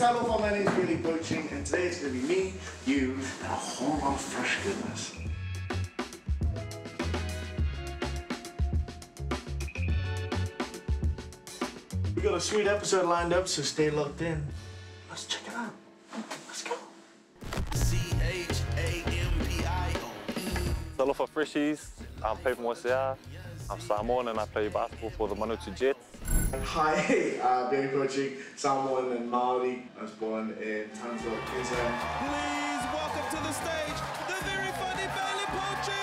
And talofa, my name is Bailey Poching, and today it's going to be me, you, and a whole lot of fresh goodness. We got a sweet episode lined up, so stay locked in. Let's check it out. Let's go. Talofa Freshies, I'm Pafe Momoisea. I'm Samoan and I play basketball for the Manawatu Jets. Hi, uh, Bailey Poching, Samoan and Maori. I was born in Townsville, Queensland. Please welcome to the stage the very funny Bailey Poching!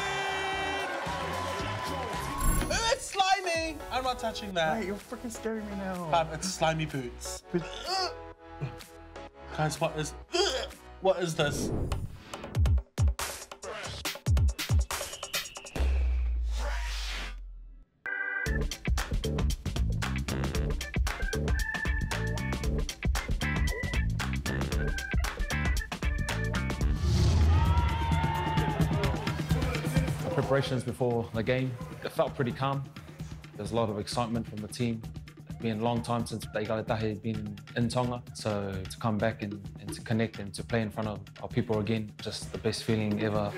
Ooh, it's slimy! I'm not touching that. Hey, you're freaking scaring me now. Um, it's slimy boots. Guys, what is what is this? Preparations before the game, it felt pretty calm. There's a lot of excitement from the team. It's been a long time since Te Ikale Tahi had been in Tonga, so to come back and, and to connect and to play in front of our people again, just the best feeling ever.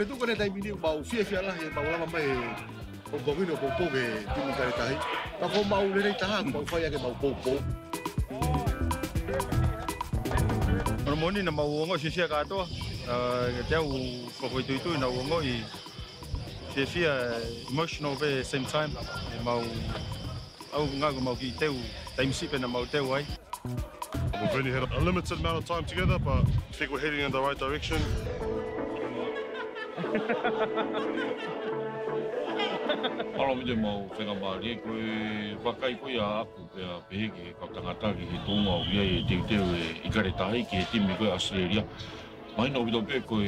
Kone tu kone tai mini bau fia fia lah e bau lama mai o bongino po po ke timu kare tahi. Ta ko mau le nei taha ko ke bau po po. Ono moni na mau ngo sia ka to. Eh te au ko ko tu tu na ngo i sia sia emotional be same time. E mau au nga ko mau ki teu time sipe na mau teu ai. We've only had a limited amount of time together, but I think we're heading in the right direction. Alo mi te mau whenga maari e koe wakai koe a aku pe a pehe ki tangata ki he tōnga o ia e teu teu e ikare tahi ki he timi koe Australia. Mai no wido pe koe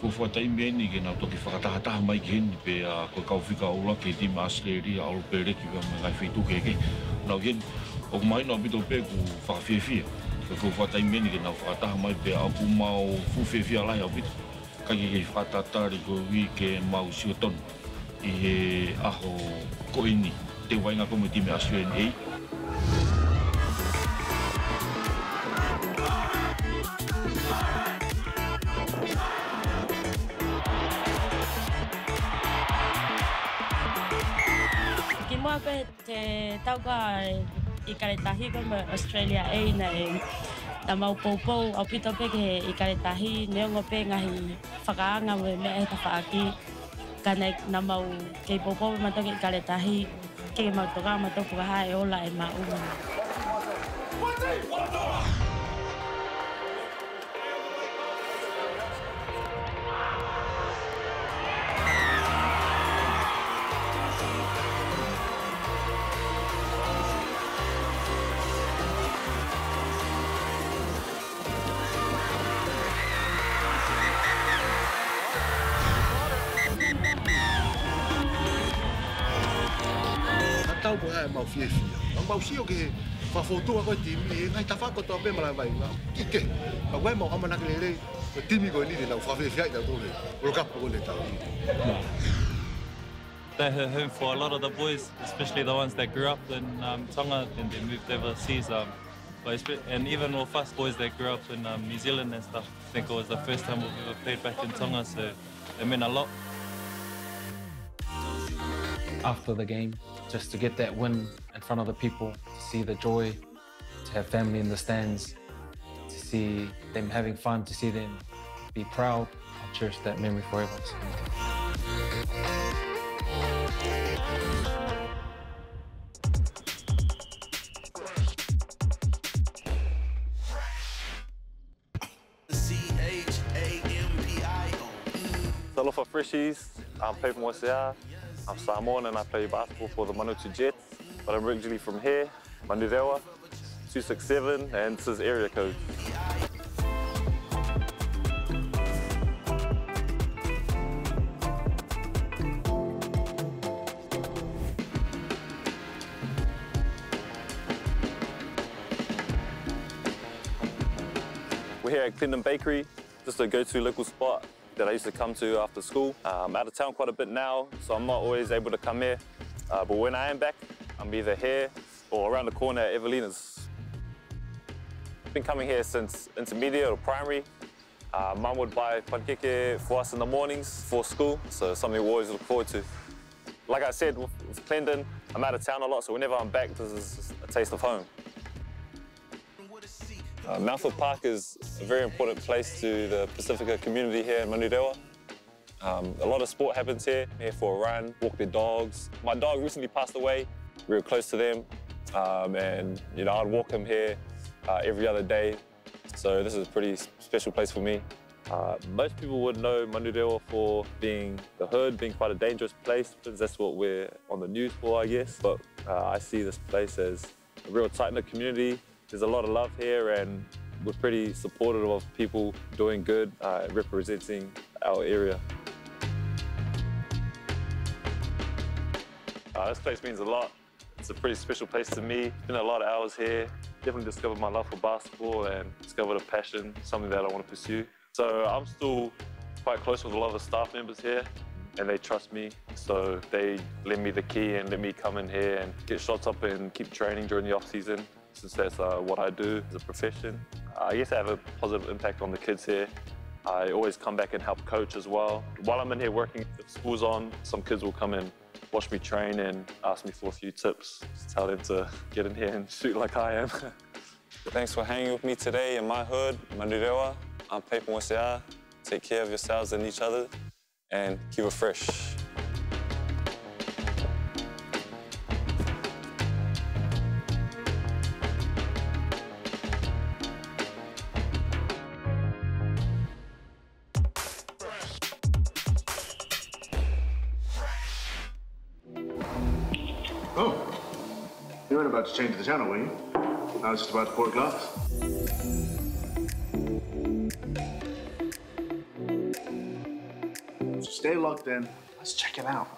fufua taimi eni ke nau toki whakatahataha mai ki heni pe a koe kauwhika ola ki he timi Australia a pe reki pe a ngai whitu ke ke. Nau heni, o mai no wido pe ku whakawhiawhia. Koe fufua taimi eni ke nau whakataha mai pe a ku mau fuwhiawhia lai au witu kai i whatatari ko wi ke mau siotonu. I he aho koini. Te wainga komiti me asu en ei. Ki mua pe te tauka i karetahi kama Australia ei nei ta mau pou pou au pito pe ke i kare tahi neongo pe ngahi whakaanga me me e ta whaaki ka nei na mau kei pou pou ma ke i kare tahi ke mau toka ma toku e ola e ma uma. Tau po ai mau fia fia. Ang mau sio ke fa foto ko timi e ngai ta fa ko to pe mala vai nga. Kike. Pa wai mau amana ke le ko timi ko ni de na fa fia fia da to le. Ro kap ko le tau. They're home for a lot of the boys, especially the ones that grew up in um, Tonga and they moved overseas. Um, but and even with us boys that grew up in um, New Zealand and stuff, I think it was the first time we've ever played back in Tonga, so it meant a lot. After the game, just to get that win in front of the people, to see the joy, to have family in the stands, to see them having fun, to see them be proud, I'll cherish that memory forever. Talofa Freshies, I'm Pafe Momoisea. I'm Samoan and I play basketball for the Manawatu Jets, but I'm originally from here, Manurewa, 267, and this is area code. We're here at Clendon Bakery, just a go-to local spot that I used to come to after school. Uh, I'm out of town quite a bit now, so I'm not always able to come here. Uh, but when I am back, I'm either here or around the corner at Evelina's. I've Been coming here since intermediate or primary. Uh, Mum would buy pankeke for us in the mornings for school, so something we always look forward to. Like I said, with Clendon, I'm out of town a lot, so whenever I'm back, this is a taste of home. Uh, Mountfort Park is a very important place to the Pacifica community here in Manurewa. Um, a lot of sport happens here, here for a run, walk their dogs. My dog recently passed away. We were close to them, um, and you know I'd walk him here uh, every other day. So this is a pretty special place for me. Uh, most people would know Manurewa for being the hood, being quite a dangerous place. That's what we're on the news for, I guess. But uh, I see this place as a real tight-knit community. There's a lot of love here and we're pretty supportive of people doing good, uh, representing our area. Uh, this place means a lot. It's a pretty special place to me. Been a lot of hours here. Definitely discovered my love for basketball and discovered a passion, something that I want to pursue. So I'm still quite close with a lot of the staff members here and they trust me. So they lend me the key and let me come in here and get shots up and keep training during the off season since that's uh, what I do as a profession. I guess I have a positive impact on the kids here. I always come back and help coach as well. While I'm in here working, if school's on, some kids will come and watch me train and ask me for a few tips. Just tell them to get in here and shoot like I am. Thanks for hanging with me today in my hood, Manurewa. I'm Pafe Momoisea. Take care of yourselves and each other and keep it fresh. You weren't about to change the channel, were you? I was just about to pour a glass. So stay locked in. Let's check it out.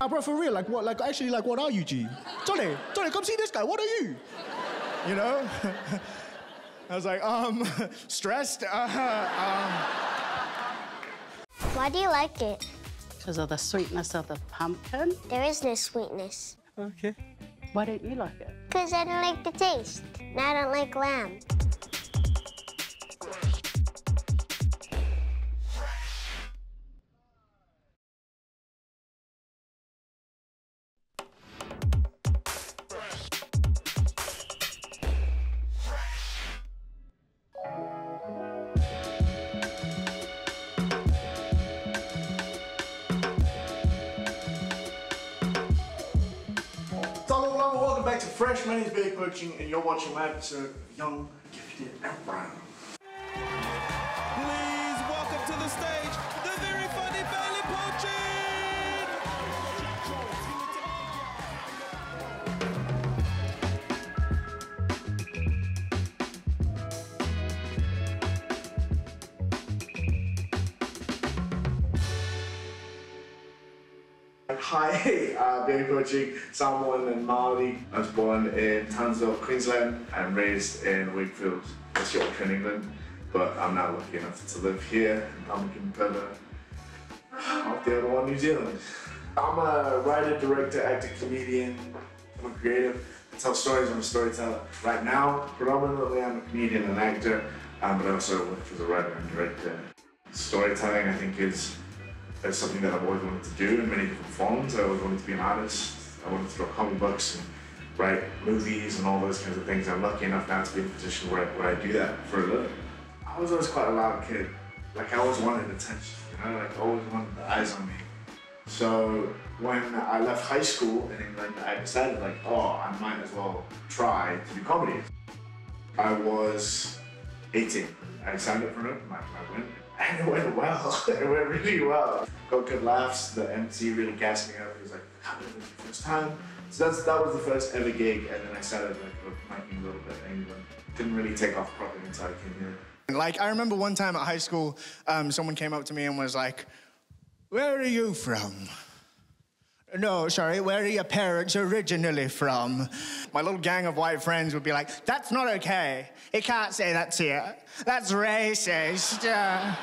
Ah, bro, for real, like what? Like actually, like what are you, G? Johnny, Johnny, come see this guy. What are you? You know? I was like, um, stressed. Uh, um. Why do you like it? Because of the sweetness of the pumpkin. There is no sweetness. Okay. Why don't you like it? Because I don't like the taste. And I don't like lamb. Poching, and you're watching episode of Young, Gifted, and Brown. Hi, uh, Bailey Poching, Samoan and Maori. I was born in Townsville, Queensland, and raised in Wakefield, West Yorkshire, in England. But I'm now lucky enough to live here in Tamaki Makaurau, Aotearoa, New Zealand. I'm a writer, director, actor, comedian. I'm a creative. I tell stories. I'm a storyteller. Right now, predominantly, I'm a comedian and actor, um, but I also work as a writer and director. Storytelling, I think, is is something that I've always wanted to do in many different forms. I always wanted to be an artist. I wanted to draw comic books and write movies and all those kinds of things. I'm lucky enough now to be in a position where I, where I do that for a living. I was always quite a loud kid. Like I always wanted attention, you know, like always wanted the eyes on me. So when I left high school in England, I decided like, oh, I might as well try to do comedy. I was 18. I signed up for an open mic. I went, and it went well. it went really well. Got good laughs. The MC really gassed me up. He was like, "How did this your first time?" So that's that was the first ever gig, and then I started like micing a little bit in England. Didn't really take off properly until I came here. Like I remember one time at high school, um, someone came up to me and was like, "Where are you from?" No, sorry, where are your parents originally from? My little gang of white friends would be like, that's not okay. You can't say that to you. That's racist. Uh,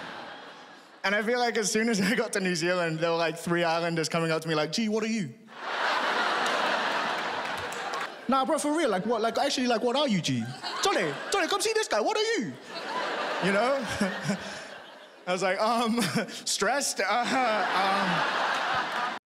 and I feel like as soon as I got to New Zealand, there were like three islanders coming up to me like, gee, what are you? nah, bro, for real, like what, like actually, like what are you, G? Johnny, Johnny, come see this guy, what are you? You know? I was like, um, stressed? Uh, um.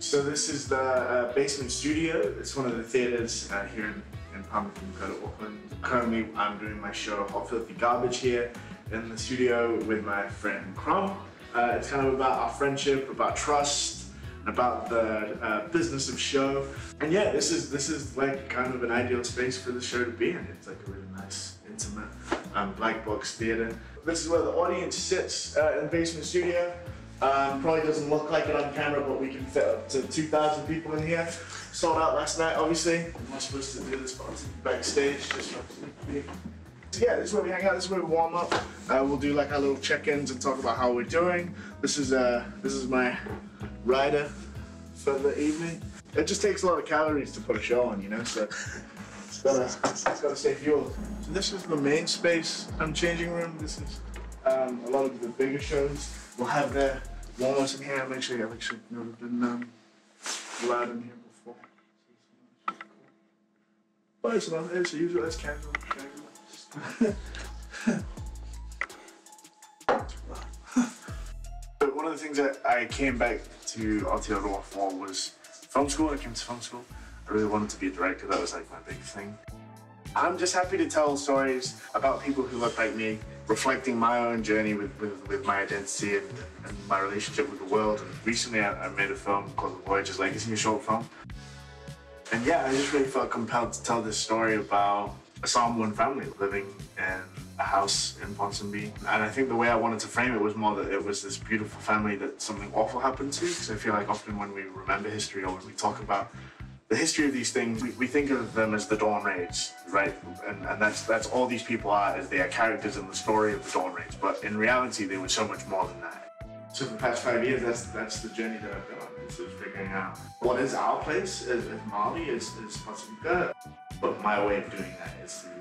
So this is the uh, basement studio. It's one of the theaters uh, here in, in Palmerton, Auckland. Currently, I'm doing my show Hot Filthy Garbage here in the studio with my friend Crumb. Uh, it's kind of about our friendship, about trust, and about the uh, business of show. And yeah, this is this is like kind of an ideal space for the show to be in. It's like a really nice, intimate um, black box theater. This is where the audience sits uh, in the basement studio. Um, probably doesn't look like it on camera, but we can fit up to 2,000 people in here. Sold out last night, obviously. I'm not supposed to do this, but backstage. Just yeah, this is where we hang out. This is where we warm up. Uh, we'll do like our little check-ins and talk about how we're doing. This is uh, this is my rider for the evening. It just takes a lot of calories to put a show on, you know. So it's gotta it's gotta stay fueled. So this is the main space and changing room. This is um, a lot of the bigger shows. We'll have their warm-ups in here. Make sure I've actually never been um, allowed in here before. But it's not. It's usual. It's casual. casual. But one of the things that I came back to Aotearoa for was film school. I came to film school. I really wanted to be a director. That was like my big thing. I'm just happy to tell stories about people who look like me, reflecting my own journey with, with, with my identity and, and my relationship with the world. And recently I, I made a film called The Voyager's Legacy, a short film. And yeah, I just really felt compelled to tell this story about a Samoan family living in a house in Ponsonby. And I think the way I wanted to frame it was more that it was this beautiful family that something awful happened to. Because I feel like often when we remember history or when we talk about the history of these things, we, we think of them as the Dawn Raids, right? And, and that's that's all these people are, is they are characters in the story of the Dawn Raids. But in reality, they were so much more than that. So for the past five years, that's that's the journey that I've been on. Is figuring out what is our place as, as Maori, is is Pasifika. But my way of doing that is through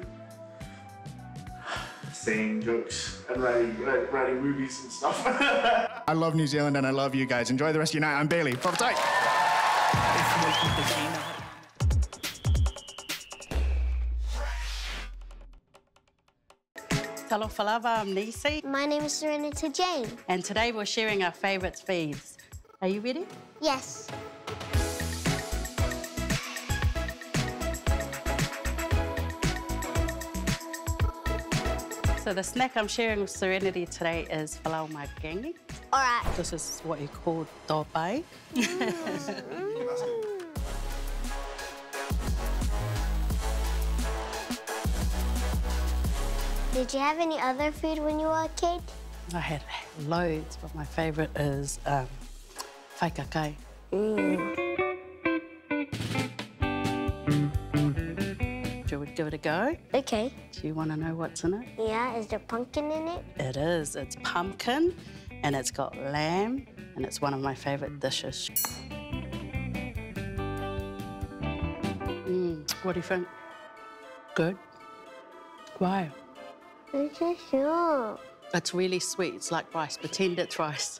saying jokes and writing, writing, writing movies and stuff. I love New Zealand and I love you guys. Enjoy the rest of your night. I'm Bailey. Pop tight. Talo Falava, I'm Nisi. My name is Serenity-Jayne. And today we're sharing our favourite feeds. Are you ready? Yes. So the snack I'm sharing with Serenity today is falai maukegi. All right. This is what you call dobai. Did you have any other food when you were a kid? I had loads, but my favourite is um, faikakai. Shall give it a go? Okay. Do you want to know what's in it? Yeah, is there pumpkin in it? It is. It's pumpkin, and it's got lamb, and it's one of my favourite dishes. Mm, what do you think? Good? Why? It's just sure. It's really sweet. It's like rice. Pretend it's rice.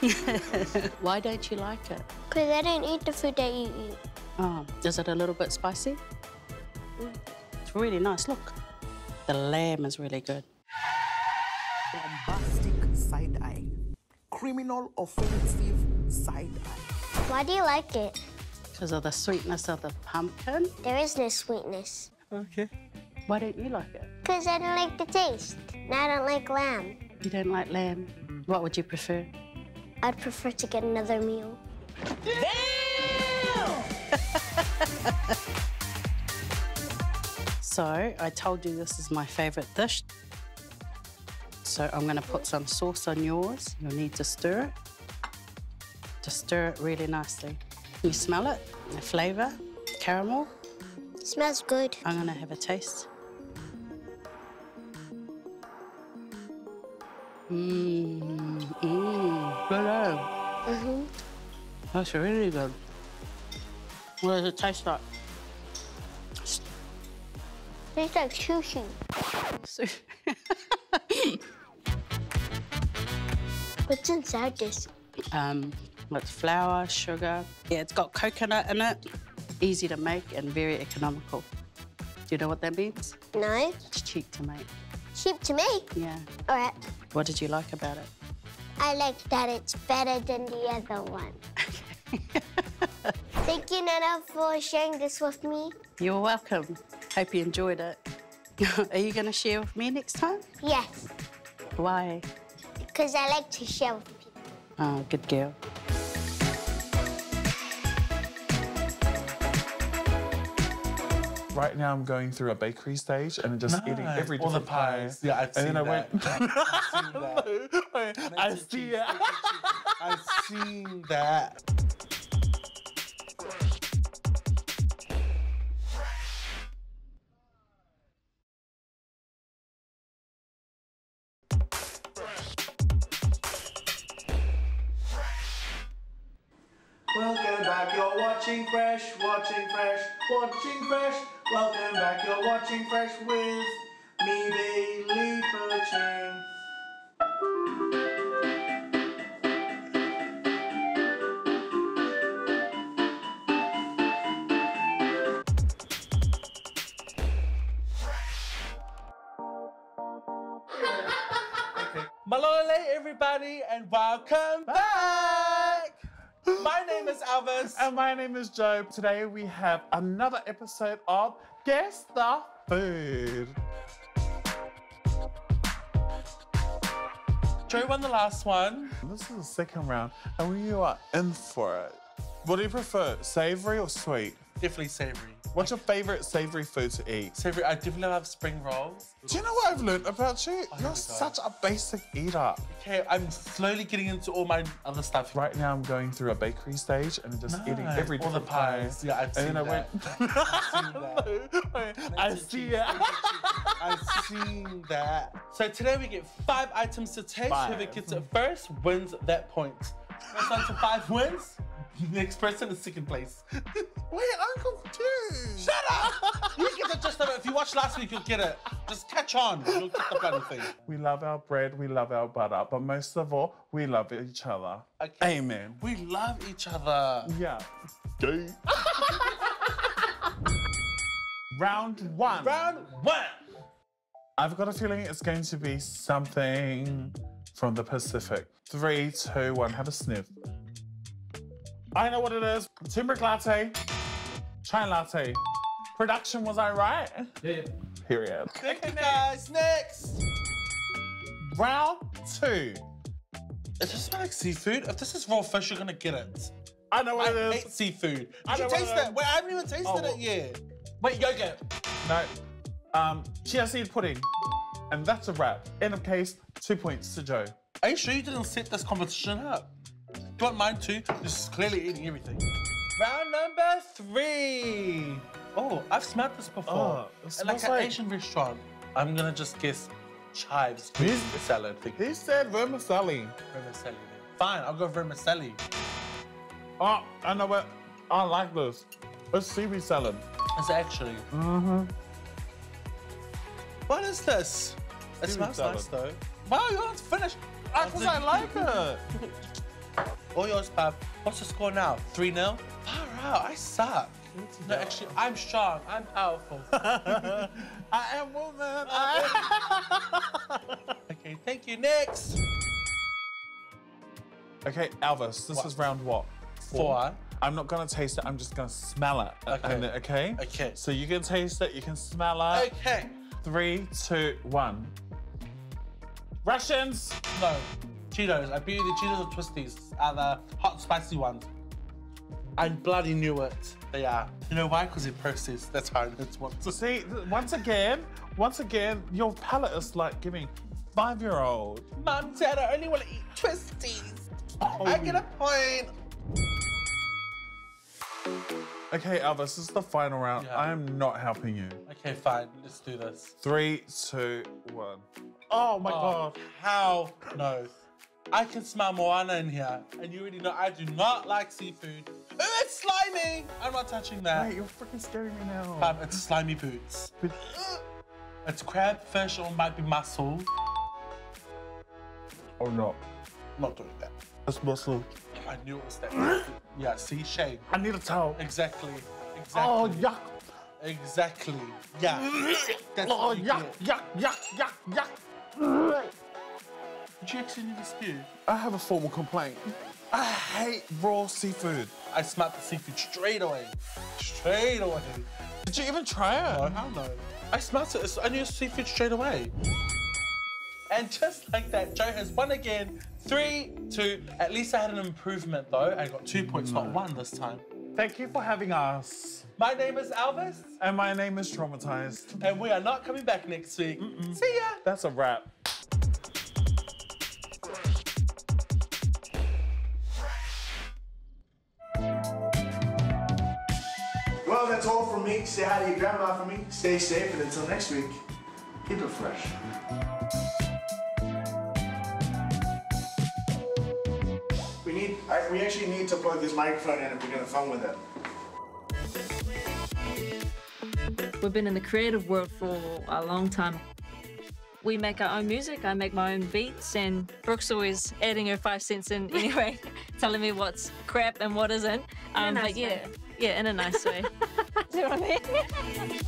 Why don't you like it? Because I don't eat the food that you eat. Oh, is it a little bit spicy? It's really nice. Look, the lamb is really good. Bombastic side eye. Criminal offensive side eye. Why do you like it? Because of the sweetness of the pumpkin. There is no sweetness. Okay. Why don't you like it? Because I don't like the taste. And I don't like lamb. You don't like lamb. What would you prefer? I'd prefer to get another meal. So I told you this is my favourite dish. So I'm going to put some sauce on yours. You'll need to stir it. To stir it really nicely. Can you smell it? The flavour? Caramel? smells good. I'm going to have a taste. Mmm, mmm, good. Mm-hmm. That's really good. What does it taste like? Tastes like sushi. What's inside this? Um, it's flour, sugar. Yeah, it's got coconut in it. Easy to make and very economical. Do you know what that means? No. It's cheap to make. Cheap to make? Yeah. All right. What did you like about it? I like that it's better than the other one. Thank you, Nana, for sharing this with me. You're welcome. Hope you enjoyed it. Are you going to share with me next time? Yes, Why? because I like to share with people. Oh, good girl. Right now, I'm going through a bakery stage and I'm just eating Nice. every All the different pie. pies. Yeah, I've and seen then I that. went. I see it. I've seen that. Welcome back, you're watching Fresh, watching Fresh, watching Fresh. Welcome back, you're watching Fresh with me, Bailey Poching. And my name is Joe. Today we have another episode of Guess the Food. Joe won the last one. This is the second round, and we are in for it. What do you prefer, savory or sweet? Definitely savory. What's your favorite savory food to eat? Savory, I definitely love spring rolls. Do you know what I've learned about you? Oh we You're such a basic eater. Okay, I'm slowly getting into all my other stuff. Right now, I'm going through a bakery stage and just eating Nice. every All the different pie. pies. Yeah, I've and seen then I that. went. I see it. I've seen that. So today we get five items to taste. Whoever gets it first wins that point. First one to five wins. Next person is second place. Wait, I'm confused. Shut up! You get the gist of it. If you watched last week, you'll get it. Just catch on. You'll get the bloody thing. We love our bread, we love our butter, but most of all, we love each other. Amen. We love each other. Yeah. Gay. Round one. Round one. I've got a feeling it's going to be something from the Pacific. Three, two, one, have a sniff. I know what it is. Turmeric latte, chai latte. Production, was I right? Yeah. Period. Thank you guys. Next. Round two. It just smells like seafood. If this is raw fish, you're gonna get it. I know what I it is. hate seafood. I Did you know taste it it? is. Wait, I haven't even tasted Oh, it yet. Wait, yogurt. No. Um, chia seed pudding. And that's a wrap. End of case, two points to Joe. Are you sure you didn't set this competition up? Want mine too? This is clearly eating everything. Round number three. Oh, I've smelled this before. Oh, it At like an like- Asian restaurant. I'm gonna just guess chives. Who's- salad thing? He said vermicelli. Vermicelli. Fine, I'll go vermicelli. Oh, I know what. I like this. It's seaweed salad. It's actually. Mm-hmm. What is this? It Seaweed smells salad. nice though. Wow, you aren't finished. Because I like it. All yours, Pav. What's the score now? 3 0? Far out, I suck. No, actually, I'm strong. I'm powerful. I am woman. okay, thank you. Next. Okay, Elvis, this What? is round what? Four. I'm not gonna taste it, I'm just gonna smell it. Okay. And okay? Okay. So you can taste it, you can smell it. Okay. Three, two, one. Russians! No. Cheetos. I beat you the Cheetos or Twisties. Are the hot, spicy ones. I bloody knew it. They are. You know why? Because they're processed. That's how it's what. So see, once again, once again, your palate is like giving five-year-old. Mom, Dad, I only want to eat Twisties. Oh. I get a point. Okay, Elvis, this is the final round. Yeah. I am not helping you. Okay, fine. Let's do this. Three, two, one. Oh, oh my Oh, god. How? No. I can smell Moana in here, and you already know I do not like seafood. Ooh, it's slimy! I'm not touching that. Wait, you're freaking scaring me now. Um, it's slimy boots. It's crab, fish, or might be mussel. Or not. Not doing that. It's muscle. I knew it was that. yeah, see, shame. I need a towel. Exactly. Exactly. Oh, yuck. Exactly. Yeah. That's Oh, what yuck, yuck, yuck, yuck, yuck. Did you actually need to spew? I have a formal complaint. I hate raw seafood. I smelled the seafood straight away. Straight away. Did you even try it? No, hell no. I smelled it. I knew seafood straight away. And just like that, Joe has won again. Three, two. At least I had an improvement though. I got two points, not one this time. Thank you for having us. My name is Elvis, And my name is Traumatized. and we are not coming back next week. See ya. That's a wrap. That's all from me. Say hi to your grandma for me. Stay safe, and until next week, keep it fresh. We need. I, we actually need to plug this microphone in if we're gonna film with it. We've been in the creative world for a long time. We make our own music, I make my own beats, and Brooke's always adding her five cents in anyway, telling me what's crap and what isn't. Um, nice but yeah, way. yeah, in a nice way. Do you know what I mean?